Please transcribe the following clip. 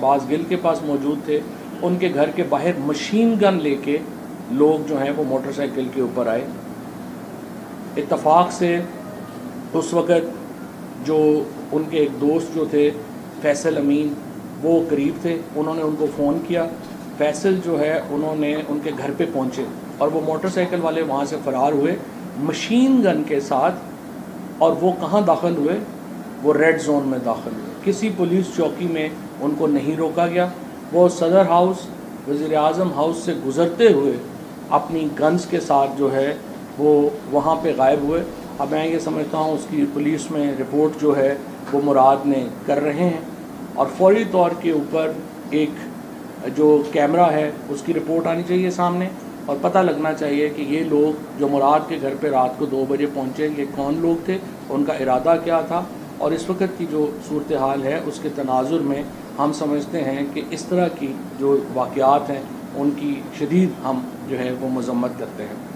बाज गिल के पास मौजूद थे। उनके घर के बाहर मशीन गन लेके लोग जो हैं वो मोटरसाइकिल के ऊपर आए। इतफाक से उस वक़्त जो उनके एक दोस्त जो थे, फैसल अमीन, वो करीब थे। उन्होंने उनको फ़ोन किया। फैसल जो है, उन्होंने उनके घर पे पहुँचे और वो मोटरसाइकिल वाले वहाँ से फ़रार हुए, मशीन गन के साथ और वो कहाँ दाखिल हुए? वो रेड जोन में दाखिल हुए। किसी पुलिस चौकी में उनको नहीं रोका गया। वो सदर हाउस वज़ी अजम हाउस से गुज़रते हुए अपनी गन्स के साथ जो है, वो वहाँ पे गायब हुए। अब मैं ये समझता हूँ, उसकी पुलिस में रिपोर्ट जो है, वो मुराद ने कर रहे हैं। और फौरी तौर के ऊपर एक जो कैमरा है, उसकी रिपोर्ट आनी चाहिए सामने। और पता लगना चाहिए कि ये लोग जो मुराद के घर पे रात को दो बजे पहुँचे, ये कौन लोग थे, उनका इरादा क्या था। और इस वक्त की जो सूरत हाल है, उसके तनाजुर में हम समझते हैं कि इस तरह की जो वाक़ात हैं, उनकी शदीद हम जो है वो मजम्मत करते हैं।